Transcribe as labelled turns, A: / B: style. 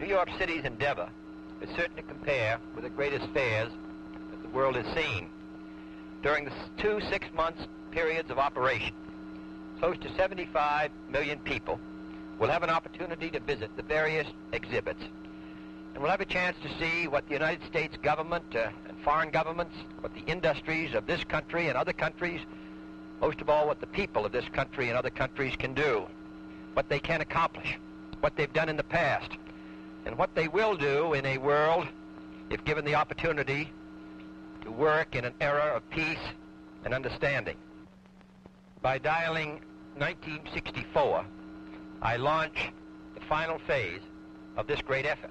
A: New York City's endeavor is certain to compare with the greatest fairs that the world has seen. During the two six-month periods of operation, close to 75 million people will have an opportunity to visit the various exhibits and will have a chance to see what the United States government uh, and foreign governments, what the industries of this country and other countries, most of all what the people of this country and other countries can do, what they can accomplish, what they've done in the past, and what they will do in a world, if given the opportunity, to work in an era of peace and understanding. By dialing 1964, I launch the final phase of this great effort.